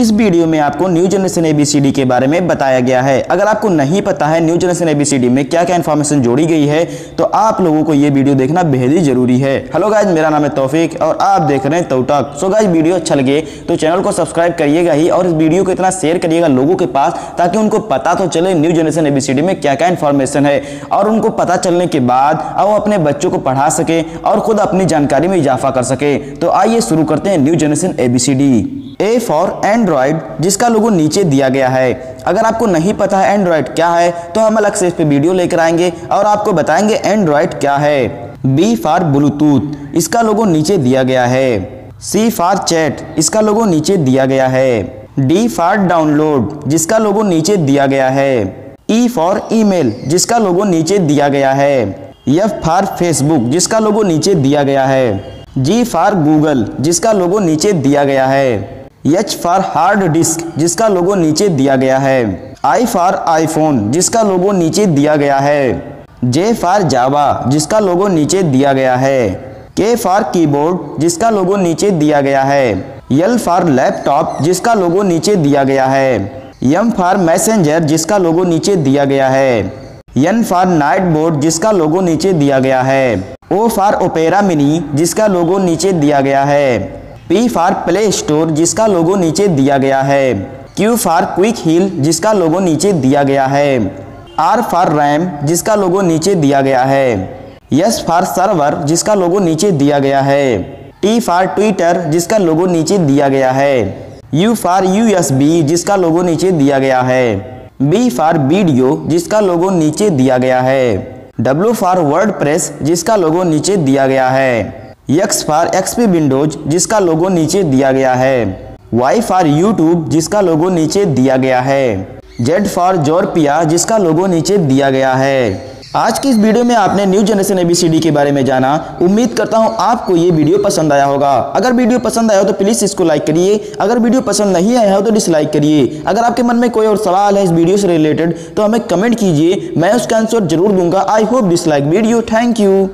इस वीडियो में आपको न्यू जनरेशन एबीसीडी के बारे में बताया गया है। अगर आपको नहीं पता है न्यू जनरेशन एबीसीडी में क्या क्या इन्फॉर्मेशन जोड़ी गई है तो आप लोगों को ये वीडियो देखना बेहद ही ज़रूरी है। हेलो गाइज़ मेरा नाम है तौफिक और आप देख रहे हैं तौटक सो गाइज़ वीडियो अच्छा लगे तो चैनल को सब्सक्राइब करिएगा ही और इस वीडियो को इतना शेयर करिएगा लोगों के पास ताकि उनको पता तो चले न्यू जनरेशन एबीसीडी में क्या क्या इन्फॉर्मेशन है और उनको पता चलने के बाद वो अपने बच्चों को पढ़ा सके और खुद अपनी जानकारी में इजाफा कर सके। तो आइए शुरू करते हैं new generation ABCD A for android जिसका लोगो नीचे दिया गया है। अगर आपको नहीं पता है एंड्रॉयड क्या है तो हम अलग से इस पे वीडियो लेकर आएँगे और आपको बताएँगे एंड्रॉयड क्या है। बी फॉर ब्लूटूथ इसका लोगो नीचे दिया गया है। सी फॉर चैट इसका लोगो नीचे दिया गया है। डी फॉर डाउनलोड जिसका लोगो नीचे दिया गया है। ई फॉर ईमेल जिसका लोगो नीचे दिया गया है। एफ़ फॉर फेसबुक जिसका लोगो नीचे दिया गया है। जी फॉर गूगल जिसका लोगो नीचे दिया गया है। एच फॉर हार्ड डिस्क जिसका लोगो नीचे दिया गया है। आई फॉर आईफोन जिसका लोगो नीचे दिया गया है। जे फॉर जावा जिसका लोगो नीचे दिया गया है। के फॉर कीबोर्ड जिसका लोगो नीचे दिया गया है। यल फॉर लैपटॉप जिसका लोगो नीचे दिया गया है। यम फॉर मैसेंजर जिसका लोगो नीचे दिया गया है। यन फॉर नाइट बोर्ड जिसका लोगो नीचे दिया गया है। ओ फॉर ओपेरा मिनी जिसका लोगो नीचे दिया गया है। पी फॉर प्ले स्टोर जिसका लोगो नीचे दिया गया है। क्यू फॉर क्विक हिल जिसका लोगो नीचे दिया गया है। आर फॉर रैम जिसका लोगो नीचे दिया गया है। यस फॉर सर्वर जिसका लोगो नीचे दिया गया है। टी फॉर ट्विटर जिसका लोगो नीचे दिया गया है। यू फॉर यूएसबी जिसका लोगो नीचे दिया गया है। बी फॉर वीडियो जिसका लोगो नीचे दिया गया है। डब्ल्यू फॉर वर्ड जिसका लोगो नीचे दिया गया है। एक्स फॉर एक्सपी विंडोज़, जिसका लोगो नीचे दिया गया है। वाई फॉर यूट्यूब, जिसका लोगो नीचे दिया गया है। जेड फॉर जोरपिया, जिसका लोगो नीचे दिया गया है। आज की इस वीडियो में आपने न्यू जनरेशन एबीसीडी के बारे में जाना। उम्मीद करता हूँ आपको ये वीडियो पसंद आया होगा। अगर वीडियो पसंद आया हो तो प्लीज़ इसको लाइक करिए। अगर वीडियो पसंद नहीं आया हो तो डिसलाइक करिए। अगर आपके मन में कोई और सवाल है इस वीडियो से रिलेटेड तो हमें कमेंट कीजिए। मैं उसका आंसर ज़रूर दूँगा। I hope dislike video. Thank you.